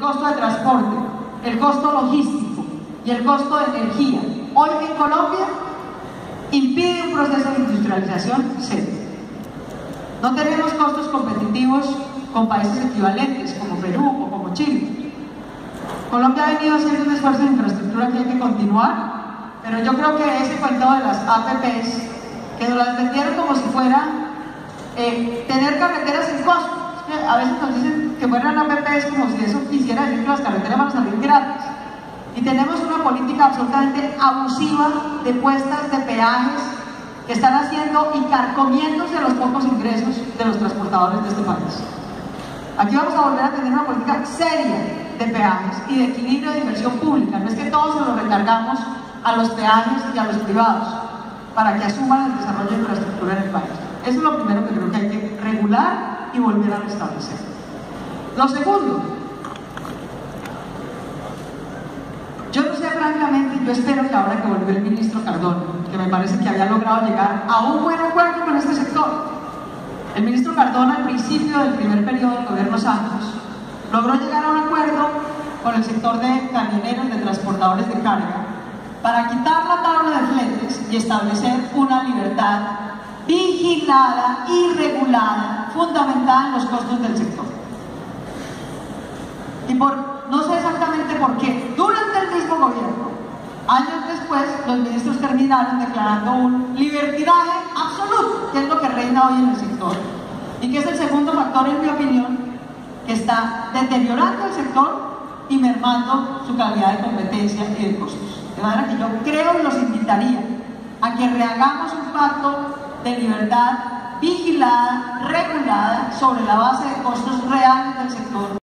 costo de transporte, el costo logístico y el costo de energía, hoy en Colombia impide un proceso de industrialización serio. No tenemos costos competitivos con países equivalentes como Perú o como Chile. Colombia ha venido haciendo un esfuerzo de infraestructura que hay que continuar, pero yo creo que ese cuento de las APPs, que nos las vendieron como si fuera eh, tener carreteras sin costo. A veces nos dicen que fueran APPs como si eso quisiera decir que las carreteras van a salir gratis. Y tenemos una política absolutamente abusiva de puestas de peajes que están haciendo y carcomiéndose los pocos ingresos de los transportadores de este país. Aquí vamos a volver a tener una política seria de peajes y de equilibrio de inversión pública. No es que todos se lo recargamos a los peajes y a los privados para que asuman el desarrollo de infraestructura en el país. Eso es lo primero que creo que hay que regular y volver a restablecer. Lo segundo, yo no sé francamente, yo espero que ahora que volvió el ministro Cardona, que me parece que había logrado llegar a un buen acuerdo con este sector, el ministro Cardona al principio del primer periodo del gobierno Santos logró llegar a un acuerdo con el sector de camioneros, de transportadores de carga, para quitar la tabla de fletes y establecer una libertad vigilada y regulada, fundamentada en los costos del sector. Y por, no sé exactamente por qué, durante el mismo gobierno, años después, los ministros terminaron declarando un libertinaje absoluto, que es lo que reina hoy en el sector, y que es el segundo factor, en mi opinión, que está deteriorando el sector y mermando su calidad de competencia y de costos. De manera que yo creo y los invitaría a que rehagamos un pacto de libertad vigilada, regulada, sobre la base de costos reales del sector